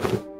you